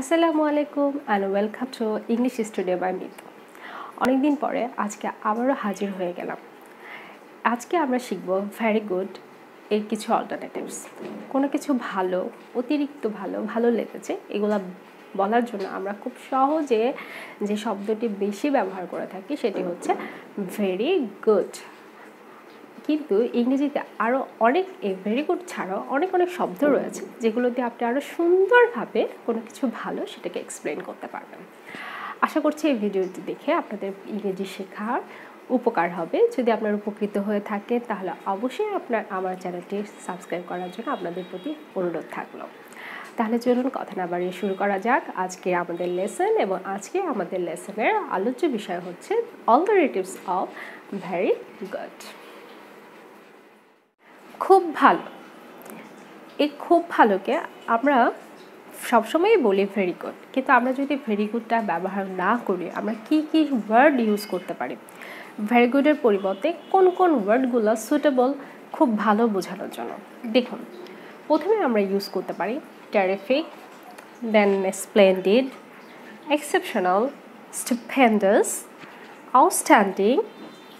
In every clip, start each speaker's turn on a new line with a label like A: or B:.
A: আসসালামু আলাইকুম and welcome to English studio by Mit অনেকদিন পরে আজকে আবারও হাজির হয়ে গেলাম। আজকে আমরা শিখব ভ্যারি গুড এর কিছু অল্টারনেটিভস কোনো কিছু ভালো, অতিরিক্ত ভালো ভালো লেগেছে, এগুলো বলার জন্য আমরা খুব সহজে যে শব্দটি বেশি ব্যবহার করে থাকি সেটি হচ্ছে ভেরি গুড কিন্তু ইংরেজিতে আরও অনেক ভেরি গুড ছাড়াও অনেক অনেক শব্দ রয়েছে, যেগুলো দিয়ে আপনি আরও সুন্দরভাবে কোনো কিছু ভালো সেটাকে এক্সপ্লেন করতে পারবেন। আশা করছি এই ভিডিওটি দেখে আপনাদের ইংরেজি শেখার উপকার হবে। যদি আপনার উপকৃত হয়ে থাকে, তাহলে অবশ্যই আপনার, আমার চ্যানেলটি সাবস্ক্রাইব করার জন্য আপনাদের প্রতি অনুরোধ থাকল। তাহলে চলুন কথা না বাড়িয়ে শুরু করা যাক। আজকে আমাদের লেসন এবং আজকে আমাদের লেসনের আলোচ্য বিষয় হচ্ছে অল্টারনেটিভস অফ ভেরি গুড খুব ভালো। এই খুব ভালোকে আমরা সবসময়ই বলি ভেরি গুড কিন্তু আমরা যদি ভেরি গুডটা ব্যবহার না করি, আমরা কি কি ওয়ার্ড ইউজ করতে পারি? ভেরি গুডের পরিবর্তে কোন কোন ওয়ার্ডগুলো সুটেবল খুব ভালো বোঝানোর জন্য। দেখুন, প্রথমে আমরা ইউজ করতে পারি terrific then splendid exceptional stupendous outstanding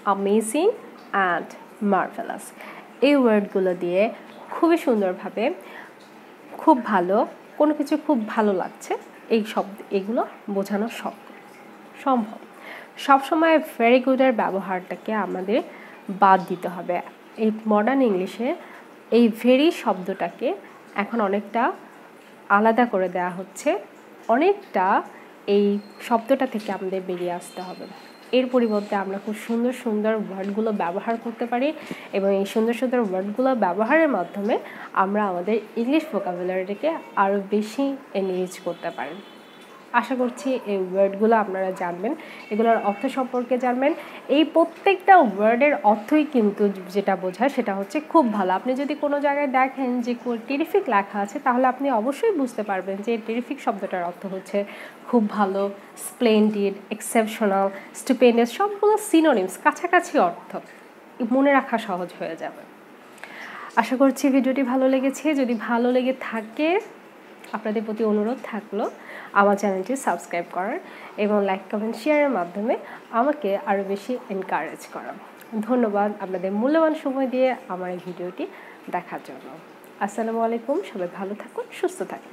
A: amazing and marvellous এই ওয়ার্ডগুলো দিয়ে খুবই সুন্দরভাবে খুব ভালো, কোনো কিছু খুব ভালো লাগছে। এই শব্দ এগুলো বোঝানো সব, সম্ভব। সবসময় ভেরি গুডের ব্যবহারটাকে আমাদের বাদ দিতে হবে। এই মডার্ন ইংলিশে এই ভেরি শব্দটাকে এখন অনেকটা আলাদা করে দেওয়া হচ্ছে। অনেকটা এই শব্দটা থেকে আমাদের বেরিয়ে আসতে হবে। এর পরিবর্তে আমরা খুব সুন্দর সুন্দর ওয়ার্ডগুলো ব্যবহার করতে পারি এবং এই সুন্দর সুন্দর ওয়ার্ডগুলো ব্যবহারের মাধ্যমে আমরা আমাদের ইংলিশ ভোকাবুলারিটিকে আরও বেশি এনরিচ করতে পারি। আশা করছি এই ওয়ার্ডগুলো আপনারা জানবেন, এগুলোর অর্থ সম্পর্কে জানবেন। এই প্রত্যেকটা ওয়ার্ডের অর্থই কিন্তু যেটা বোঝায় সেটা হচ্ছে খুব ভালো। আপনি যদি কোনো জায়গায় দেখেন যে টেরিফিক লেখা আছে, তাহলে আপনি অবশ্যই বুঝতে পারবেন যে টেরিফিক শব্দটার অর্থ হচ্ছে খুব ভালো স্প্লেন্ডিড এক্সেপশনাল স্টুপেন্ডাস সবগুলো সিনোনিমস কাছাকাছি অর্থ। মনে রাখা সহজ হয়ে যাবে। আশা করছি ভিডিওটি ভালো লেগেছে। যদি ভালো লেগে থাকে, আপনাদের প্রতি অনুরোধ থাকল আমার চ্যানেলটি সাবস্ক্রাইব করার এবং লাইক, কমেন্ট, শেয়ারের মাধ্যমে আমাকে আরও বেশি এনকারেজ করা। ধন্যবাদ আপনাদের মূল্যবান সময় দিয়ে আমার এই ভিডিওটি দেখার জন্য। আসসালামু আলাইকুম, সবাই ভালো থাকুন, সুস্থ থাকুন।